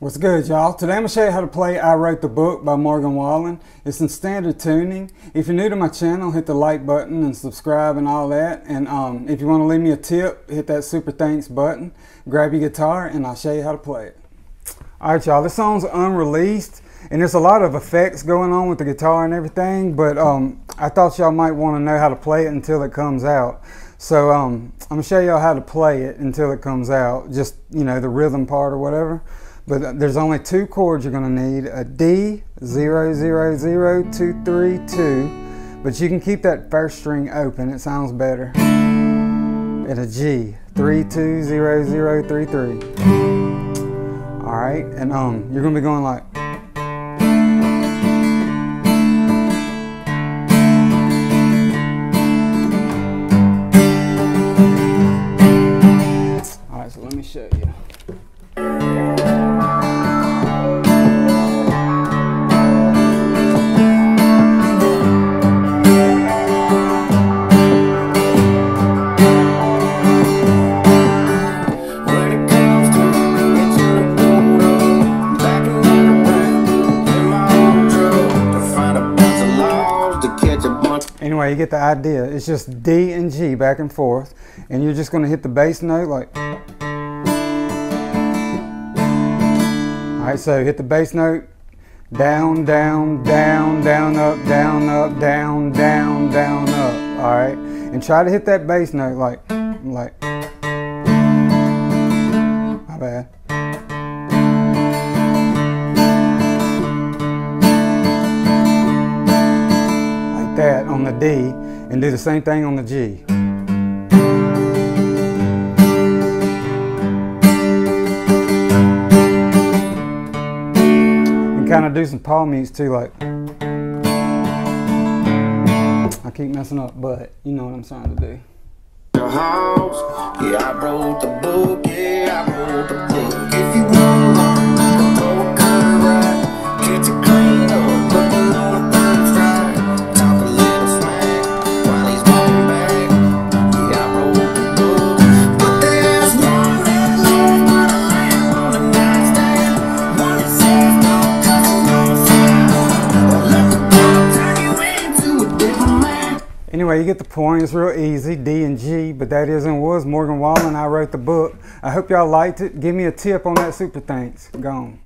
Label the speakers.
Speaker 1: What's good, y'all? Today I'm going to show you how to play I Wrote the Book by Morgan Wallen. It's in standard tuning. If you're new to my channel, hit the like button and subscribe and all that. And um, if you want to leave me a tip, hit that super thanks button. Grab your guitar and I'll show you how to play it. Alright, y'all, this song's unreleased and there's a lot of effects going on with the guitar and everything, but um, I thought y'all might want to know how to play it until it comes out. So um, I'm going to show y'all how to play it until it comes out, just, you know, the rhythm part or whatever. But there's only two chords you're going to need, a D, 0, 0, 0, 2, 3, 2. But you can keep that first string open, it sounds better. And a G, 3, 2, 0, 0, 3, 3. All right, and um, you're going to be going like, All right, so let me show you. Anyway, you get the idea. It's just D and G back and forth, and you're just going to hit the bass note like. All right, so hit the bass note. Down, down, down, down, up, down, up, down, down, down, up. All right, and try to hit that bass note like, like. My bad. On the D, and do the same thing on the G. And kind of do some palm mutes too, like. I keep messing up, but you know what I'm trying to do.
Speaker 2: House, yeah, I wrote the book, yeah, I wrote the book.
Speaker 1: Anyway, you get the point. It's real easy, D and G, but that is and was Morgan Wallen. I wrote the book. I hope y'all liked it. Give me a tip on that super thanks. Gone.